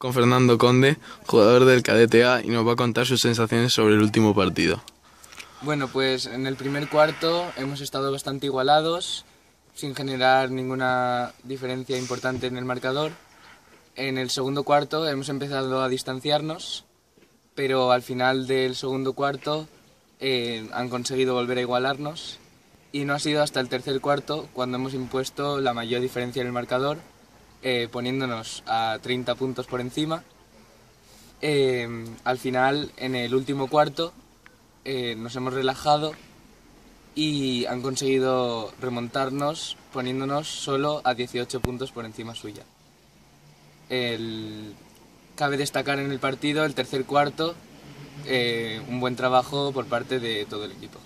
con Fernando Conde, jugador del Cadete A, y nos va a contar sus sensaciones sobre el último partido. Bueno, pues en el primer cuarto hemos estado bastante igualados, sin generar ninguna diferencia importante en el marcador. En el segundo cuarto hemos empezado a distanciarnos, pero al final del segundo cuarto eh, han conseguido volver a igualarnos y no ha sido hasta el tercer cuarto cuando hemos impuesto la mayor diferencia en el marcador eh, poniéndonos a 30 puntos por encima. Eh, al final, en el último cuarto, eh, nos hemos relajado y han conseguido remontarnos poniéndonos solo a 18 puntos por encima suya. cabe destacar en el partido el tercer cuarto, un buen trabajo por parte de todo el equipo.